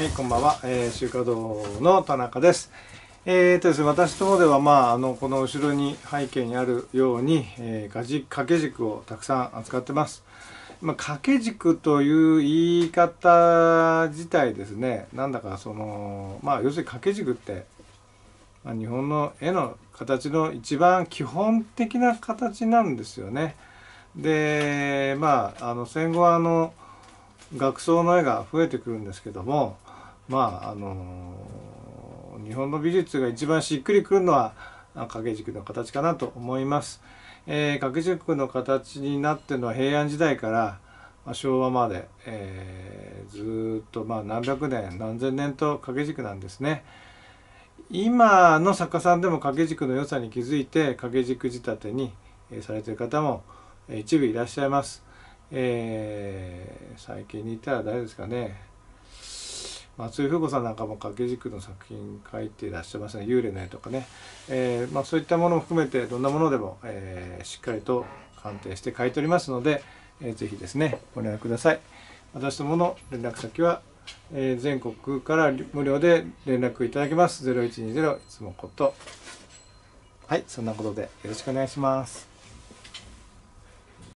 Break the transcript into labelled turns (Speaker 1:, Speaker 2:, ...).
Speaker 1: はい、こんばんは、えー、週華堂の田中です。えーとですね、私どもでは、まあ、あの、この後ろに背景にあるように、えー、掛け掛け軸をたくさん扱ってます。まあ、掛け軸という言い方自体ですね、なんだかその、まあ、要するに掛け軸って、まあ、日本の絵の形の一番基本的な形なんですよね。で、まあ、あの、戦後はあの、学装の絵が増えてくるんですけども、まああの日本の美術が一番しっくりくるのは掛け軸の形かなと思います。えー、掛け軸の形になってるのは平安時代から、ま、昭和まで、えー、ずっとまあ何百年何千年と掛け軸なんですね。今の作家さんでも掛け軸の良さに気づいて掛け軸仕立てに、されてる方も一部いらっしゃいます。えー、最近に言ったら誰ですかね松井風子さんなんかも掛け軸の作品書いていらっしゃいますね。幽霊の絵とかね、えーまあ、そういったものも含めてどんなものでも、えー、しっかりと鑑定して書いておりますので、えー、ぜひですねご連絡ください。私どもの連絡先は、え、全国から無料で連絡いただけます。0120いつもこと。はいそんなことでよろしくお願いします。